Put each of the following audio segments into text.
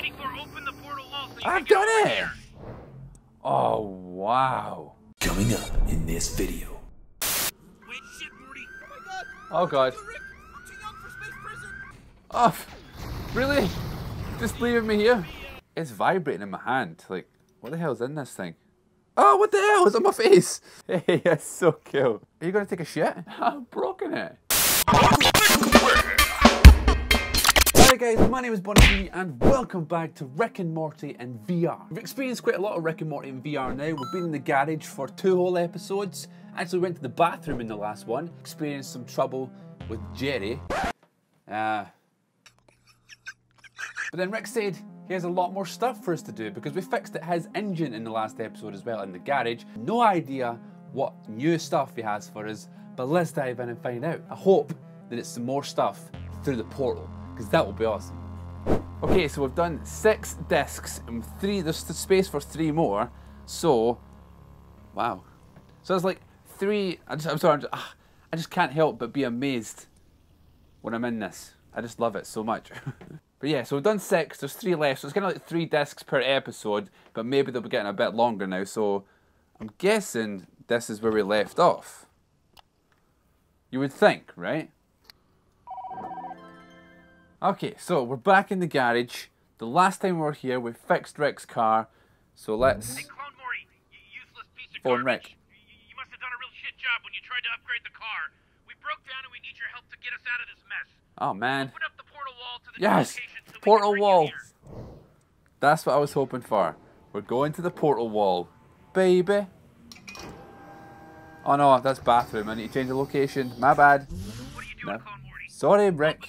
waiting for? Open the portal wall so you I've can get done it! here. Oh, wow. Coming up in this video. Wait, shit, Morty. Oh, God. Oh, Rick, I'm too young for space prison. Oh, really? Just leaving me here? It's vibrating in my hand. Like, what the hell's in this thing? Oh, what the hell is on my face? Hey, that's so cool. Are you gonna take a shit? I've broken it. Guys, my name is Bonnie and welcome back to Rick and Morty in VR. We've experienced quite a lot of Rick and Morty in VR now. We've been in the garage for two whole episodes. Actually went to the bathroom in the last one. Experienced some trouble with Jerry. Uh, but then Rick said he has a lot more stuff for us to do because we fixed it, his engine in the last episode as well in the garage. No idea what new stuff he has for us, but let's dive in and find out. I hope that it's some more stuff through the portal because that will be awesome. Okay, so we've done six discs and three. There's space for three more. So, wow. So there's like three. I just, I'm sorry. Just, ah, I just can't help but be amazed when I'm in this. I just love it so much. but yeah, so we've done six. There's three left. So it's kind of like three discs per episode, but maybe they'll be getting a bit longer now. So I'm guessing this is where we left off. You would think, right? Okay, so we're back in the garage. The last time we were here, we fixed Rick's car. So let's. Hey, Clone you useless piece of Phone garbage. Rick. You, must have done a real shit job when you tried to upgrade the car. We broke down and we need your help to get us out of this mess. Oh man. Open up the portal wall to the Yes! location so Portal wall. That's what I was hoping for. We're going to the portal wall. Baby. Oh no, that's bathroom. I need to change the location. My bad. What are you doing, No. Clone Morty? Sorry, Rick.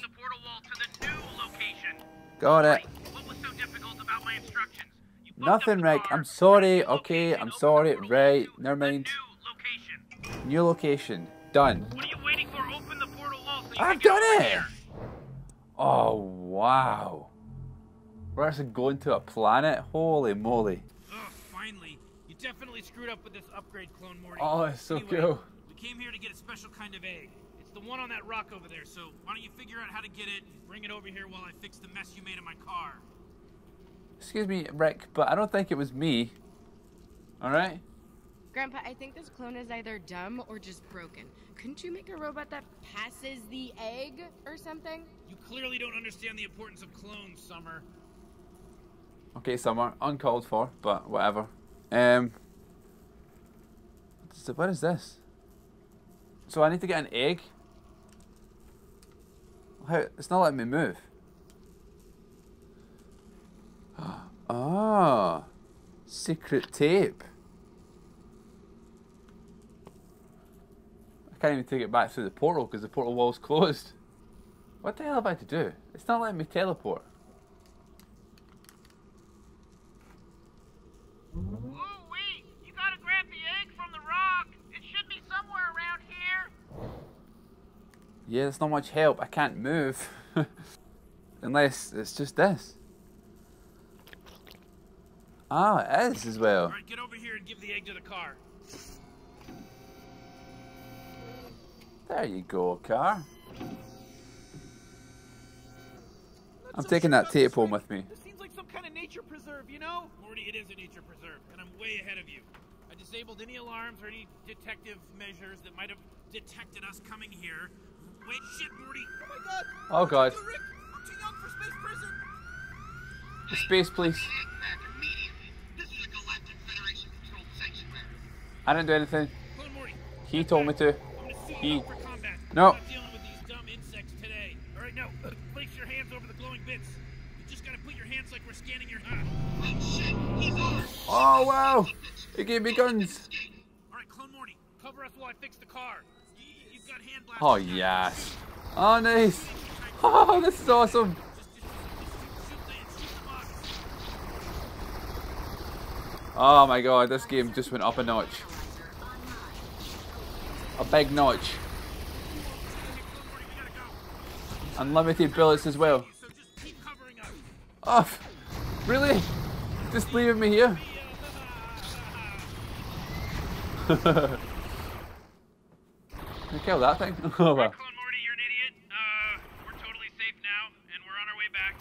Got it. Right, so difficult about my instructions? You fucked Nothing, Rick. I'm sorry. Okay, I'm sorry. Right, never mind. New location. New location. Done. What are you waiting for? Open the portal wall so I've done it! here. Oh, wow. We're actually going to a planet? Holy moly. Ugh, finally. You definitely screwed up with this upgrade, Clone Morty. Oh, it's so Anyway, cool. We came here to get a special kind of egg. It's the one on that rock over there, so why don't you figure out how to get it and bring it over here while I fix the mess you made in my car? Excuse me, Rick, but I don't think it was me. Alright? Grandpa, I think this clone is either dumb or just broken. Couldn't you make a robot that passes the egg or something? You clearly don't understand the importance of clones, Summer. Okay, Summer. Uncalled for, but whatever. Um. What is this? So I need to get an egg? How? It's not letting me move. Ah, secret tape. I can't even take it back through the portal because the portal wall's closed. What the hell am I to do? It's not letting me teleport. Ooh wee! You gotta grab the egg from the rock. It should be somewhere around here. Yeah, there's not much help. I can't move. Unless it's just this. Ah, it is as well. Alright, get over here and give the egg to the car. There you go, car. I'm taking that tape home with me. This seems like some kind of nature preserve, you know? Morty, it is a nature preserve, and I'm way ahead of you. I disabled any alarms or any detective measures that might have detected us coming here. Wait, shit, Morty! Oh my god! Oh god. Rick, I'm too young for space prison! Space police. This is a Galactic Federation controlled sanctuary. I didn't do anything. He told me to. I'm gonna suit He- you up for combat. No. I'm not dealing with these dumb insects today. Alright, now, uh, place your hands over the glowing bits. You just gotta put your hands like we're scanning your... Wait, oh, shit! He's on! Oh wow! He gave me guns. Alright, Clone Morty, cover us while I fix the car. Y- You've got hand blasters. Oh yes. Oh nice. Oh, this is awesome. Oh my god, this game just went up a notch. A big notch. Unlimited bullets as well. Oh, really? Just leaving me here? I kill that thing? Oh well. Clone Morty, you're an idiot. Uh, we're totally safe now, and we're on our way back.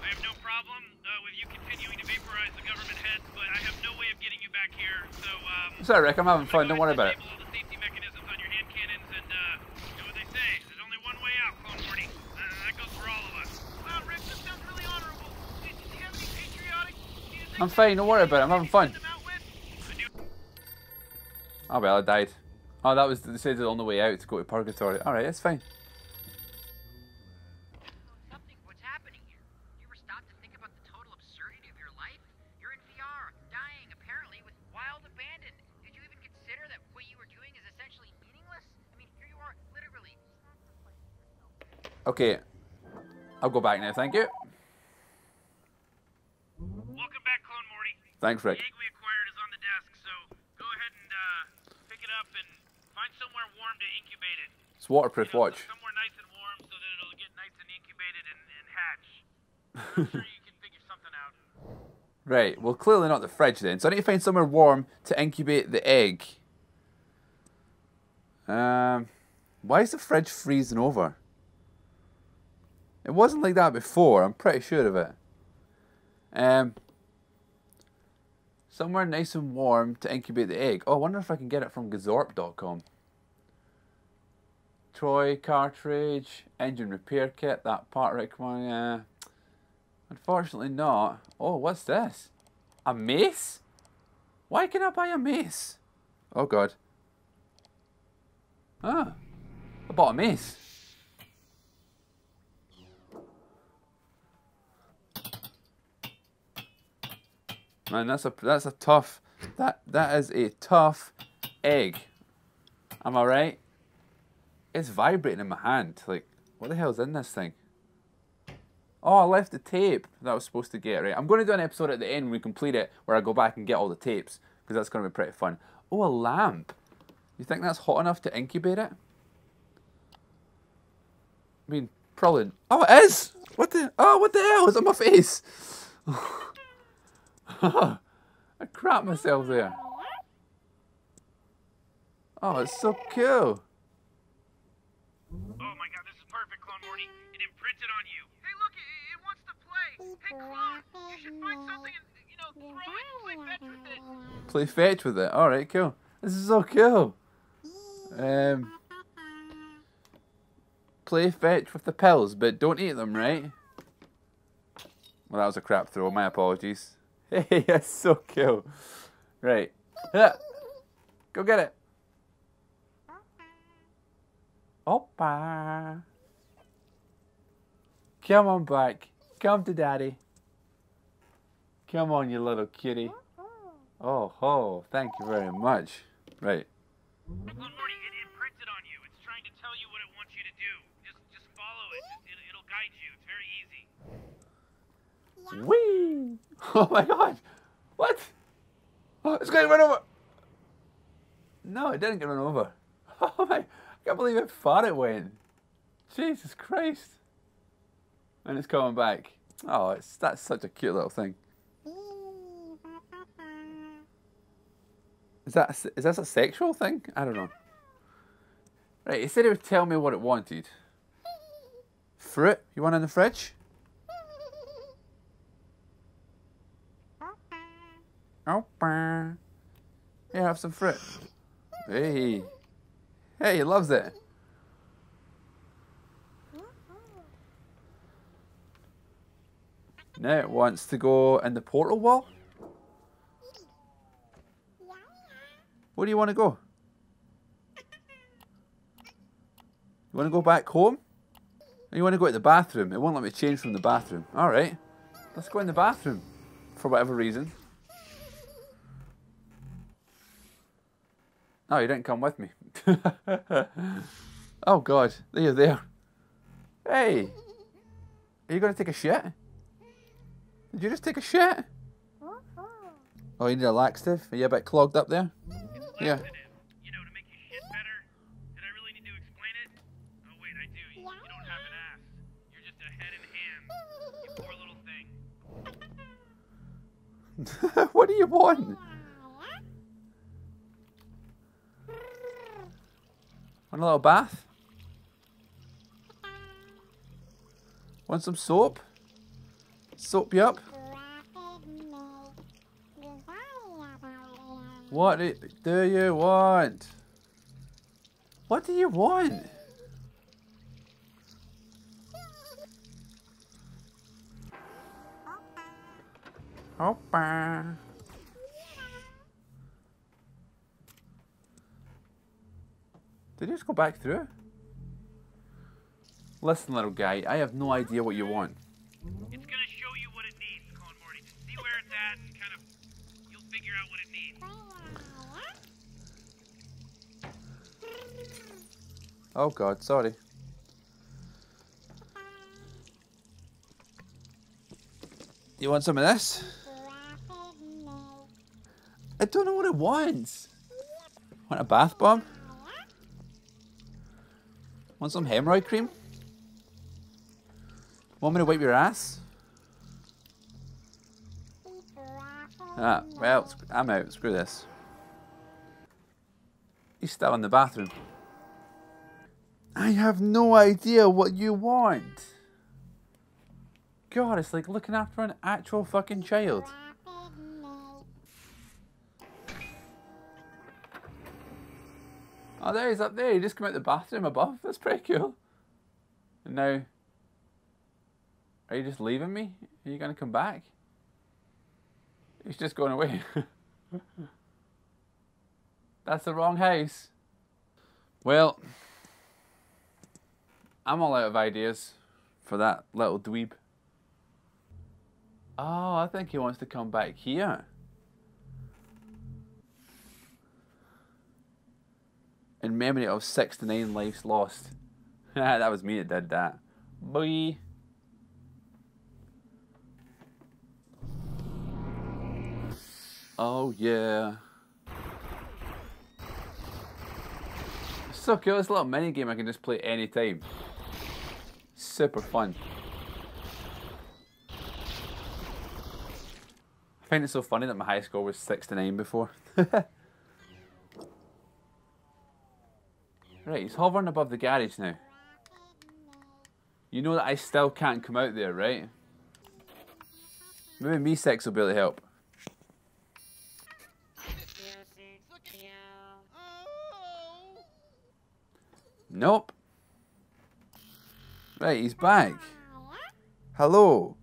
I have no problem uh, with you continuing to vaporize the government heads, but I have no way of getting you back here. So, um, Sorry, Rick, I'm having fun. Don't worry about it. All the safety mechanisms on your hand cannons, and uh, you know what they say? There's only one way out, Clone Morty. Uh, that goes for all of us. Wow, Rick, this sounds really honorable. Did, did you have any patriotic? I'm fine. Don't worry about it. I'm having fun. Oh well, I died. Oh, that was they said on the way out to go to purgatory. All right, it's fine. Something. What's happening here? You ever stop to think about the total absurdity of your life? You're in VR, dying apparently with wild abandon. Did you even consider that what you were doing is essentially meaningless? I mean, here you are, literally. Okay, I'll go back now. Thank you. Welcome back, Clone Morty. Thanks, Rick. The egg we acquired is on the desk, so go ahead and uh, pick it up and find somewhere warm to incubate it. It's waterproof. You know, Watch. Somewhere nice and warm so that it'll get nice and incubated and, and hatch. I'm sure you can figure something out. Right. Well, clearly not the fridge then. So I need to find somewhere warm to incubate the egg. Um, why is the fridge freezing over? It wasn't like that before. I'm pretty sure of it. Um, somewhere nice and warm to incubate the egg. Oh, I wonder if I can get it from Gazorp.com. Troy cartridge, engine repair kit. That part right. Come on, yeah. Unfortunately not. Oh, what's this? A mace? Why can I buy a mace? Oh god. Ah. I bought a mace. Man, that's a that's a tough that that is a tough egg. Am I right? It's vibrating in my hand. Like, what the hell's in this thing? Oh, I left the tape that I was supposed to get, right? I'm going to do an episode at the end when we complete it where I go back and get all the tapes because that's going to be pretty fun. Oh, a lamp. You think that's hot enough to incubate it? I mean, probably. Oh, it is! What the? Oh, what the hell is on my face? I crap myself there. Oh, it's so cool. Oh my god, this is perfect, Clone Morty. It imprinted on you. Hey, look, it, it wants to play. Fetch with it. All right, cool. This is so cool. Um, play fetch with the pills, but don't eat them, right? Well, that was a crap throw. My apologies. Hey, that's so cool. Right. Go get it. Opa. Come on back. Come to daddy. Come on, you little kitty. Oh, ho. Thank you very much. Right. Clone Morty, it imprinted on you. It's trying to tell you what it wants you to do. Just, just follow it. It it'll guide you. It's very easy. Whee! Oh my god! What? Oh, it's going to run over! No, it didn't get run over. Oh my, I can't believe how far it went. Jesus Christ. And it's coming back. Oh, it's that's such a cute little thing. Is that is that a sexual thing? I don't know. Right, he said he would tell me what it wanted. Fruit? You want in the fridge? Opa. Here, have some fruit. Hey. Hey, he loves it. Now it wants to go in the portal wall. Where do you want to go? You want to go back home? Or you want to go to the bathroom? It won't let me change from the bathroom. Alright. Let's go in the bathroom. For whatever reason. No, you didn't come with me. oh God, there you're there. Hey, are you going to take a shit? Did you just take a shit? Oh, you need a laxative? Are you a bit clogged up there? Yeah. You know, to make you shit better. Did I really need to explain it? Oh wait, I do. You, you don't have an ass. You're just a head and hands. You poor little thing. what do you want? Want a little bath? Want some soap? Sup, yup. What do you want? What do you want? Opa. Did you just go back through? Listen, little guy, I have no idea what you want. Figure out what it. Oh god, sorry. You want some of this? I don't know what it wants. Want a bath bomb? Want some hemorrhoid cream? Want me to wipe your ass? Ah, well, I'm out. Screw this. He's still in the bathroom. I have no idea what you want. God, it's like looking after an actual fucking child. Oh, there he's up there. He just came out the bathroom above. That's pretty cool. And now, are you just leaving me? Are you going to come back? He's just going away. That's the wrong house. Well, I'm all out of ideas for that little dweeb. Oh, I think he wants to come back here. In memory of 69 lives lost. that was me that did that. Boy. Oh yeah. So cool, it's a little mini game I can just play anytime. Super fun. I find it so funny that my high score was 69 before. right, he's hovering above the garage now. You know that I still can't come out there, right? Maybe Meeseeks will be able to help. Nope. Right, he's back. Hello.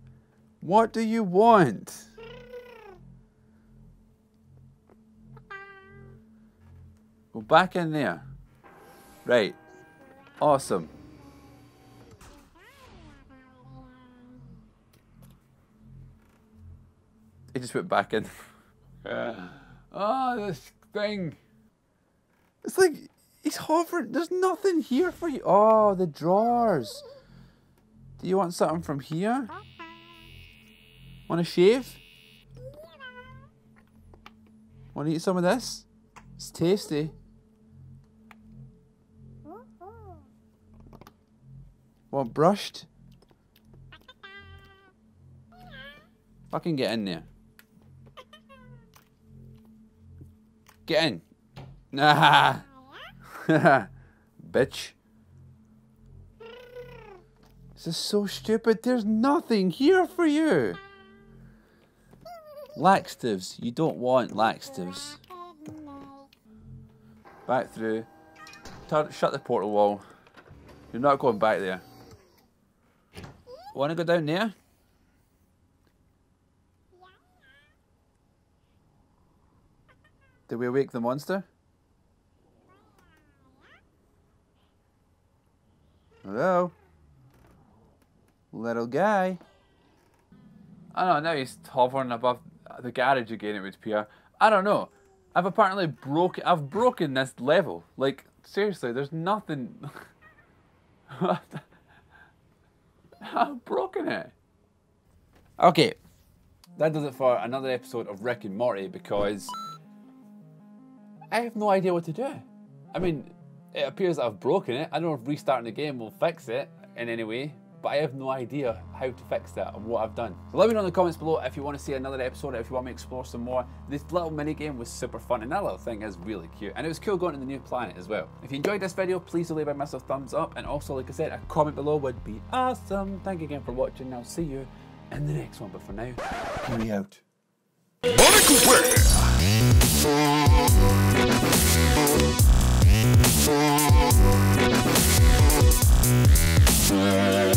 What do you want? Go back in there. Right. Awesome. He just went back in. oh, this thing. It's like he's hovering. There's nothing here for you. Oh, the drawers. Do you want something from here? Want to shave? Want to eat some of this? It's tasty. Want brushed? Fucking get in there. Get in. Nah. Bitch. This is so stupid. There's nothing here for you. Laxatives. You don't want laxatives. Back through. Turn, shut the portal wall. You're not going back there. Want to go down there? Did we wake the monster? Hello? Little guy. I don't know, now he's hovering above the garage again, it would appear. I don't know. I've apparently broken, I've broken this level. Like, seriously, there's nothing... I've broken it. Okay, that does it for another episode of Rick and Morty because I have no idea what to do. I mean, it appears that I've broken it. I don't know if restarting the game will fix it in any way, but I have no idea how to fix that and what I've done. So let me know in the comments below if you want to see another episode, if you want me to explore some more. This little mini game was super fun and that little thing is really cute. And it was cool going to the new planet as well. If you enjoyed this video, please do leave a massive thumbs up. And also, like I said, a comment below would be awesome. Thank you again for watching. I'll see you in the next one. But for now, we out. We'll